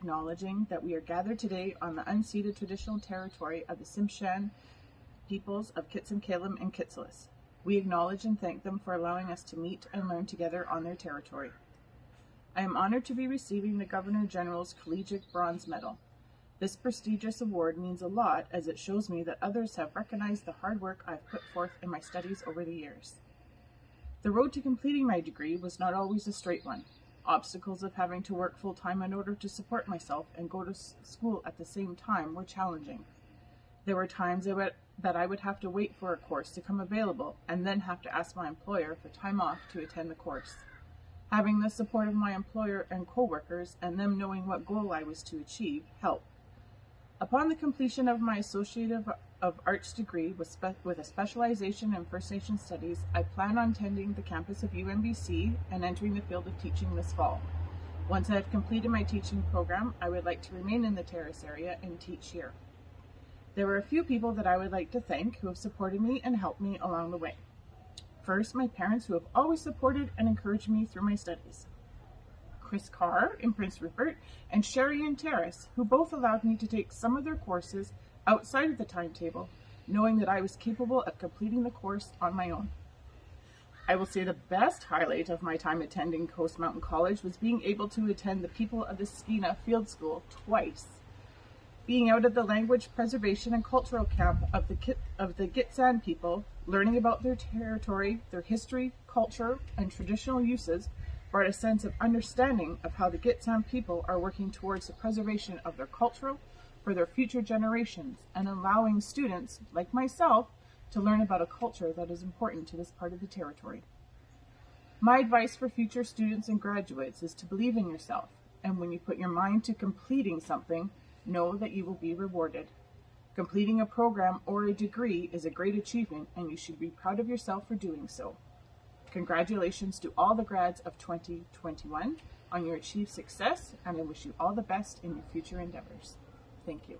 acknowledging that we are gathered today on the unceded traditional territory of the Tsimshian peoples of Kitsim and Kitselas. We acknowledge and thank them for allowing us to meet and learn together on their territory. I am honored to be receiving the Governor General's Collegiate Bronze Medal. This prestigious award means a lot as it shows me that others have recognized the hard work I've put forth in my studies over the years. The road to completing my degree was not always a straight one. Obstacles of having to work full time in order to support myself and go to school at the same time were challenging. There were times that I would have to wait for a course to come available and then have to ask my employer for time off to attend the course. Having the support of my employer and coworkers and them knowing what goal I was to achieve helped. Upon the completion of my Associate of Arts degree with, with, a specialization in First Nation Studies, I plan on attending the campus of UNBC and entering the field of teaching this fall. Once I have completed my teaching program, I would like to remain in the Terrace area and teach here. There were a few people that I would like to thank who have supported me and helped me along the way. First, my parents who have always supported and encouraged me through my studies. Chris Carr in Prince Rupert and Sheree and Terrace, who both allowed me to take some of their courses outside of the timetable, knowing that I was capable of completing the course on my own. I will say the best highlight of my time attending Coast Mountain College was being able to attend the People of the Skeena Field School twice being out at the language preservation and cultural camp of the Kit, of the Gitxsan people, learning about their territory, their history, culture, and traditional uses, brought a sense of understanding of how the Gitxsan people are working towards the preservation of their culture for their future generations and allowing students, like myself, to learn about a culture that is important to this part of the territory. My advice for future students and graduates is to believe in yourself, and when you put your mind to completing something, know that you will be rewarded. Completing a program or a degree is a great achievement and you should be proud of yourself for doing so. Congratulations to all the grads of 2021 on your achieved success and I wish you all the best in your future endeavors. Thank you.